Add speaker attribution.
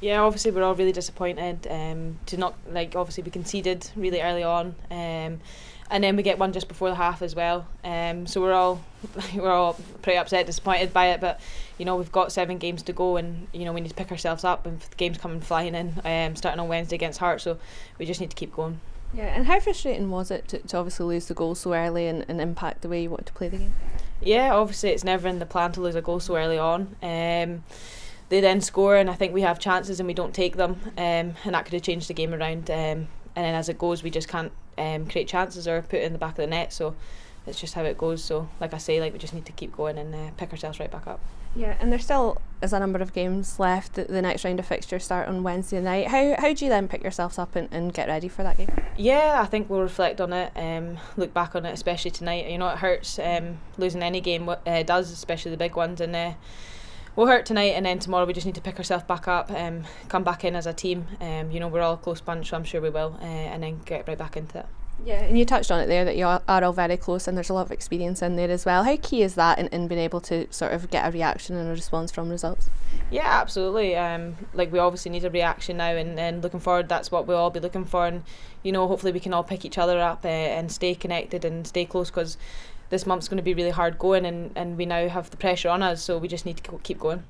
Speaker 1: Yeah, obviously we're all really disappointed um, to not like obviously we conceded really early on, um, and then we get one just before the half as well. Um, so we're all we're all pretty upset, disappointed by it. But you know we've got seven games to go, and you know we need to pick ourselves up. And the games coming flying in, um, starting on Wednesday against Hearts, so we just need to keep going.
Speaker 2: Yeah, and how frustrating was it to, to obviously lose the goal so early and, and impact the way you wanted to play the game?
Speaker 1: Yeah, obviously it's never in the plan to lose a goal so early on. Um, they then score, and I think we have chances and we don't take them, um, and that could have changed the game around. Um, and then as it goes, we just can't um, create chances or put it in the back of the net. So it's just how it goes. So like I say, like we just need to keep going and uh, pick ourselves right back up.
Speaker 2: Yeah, and there still is a number of games left. The, next round of fixtures start on Wednesday night. How how do you then pick yourselves up and, and get ready for that game?
Speaker 1: Yeah, I think we'll reflect on it, um, look back on it, especially tonight. You know, it hurts um, losing any game. Uh, does especially the big ones, and uh, we'll hurt tonight. And then tomorrow we just need to pick ourselves back up, um, come back in as a team. Um, you know, we're all a close bunch, so I'm sure we will, uh, and then get right back into it.
Speaker 2: Yeah, and you touched on it there that you are all very close and there's a lot of experience in there as well. How key is that in, in being able to sort of get a reaction and a response from results?
Speaker 1: Yeah, absolutely. Um, like we obviously need a reaction now, and, and looking forward, that's what we'll all be looking for. And you know, hopefully we can all pick each other up uh, and stay connected and stay close because this month's going to be really hard going, and, and we now have the pressure on us, so we just need to keep going.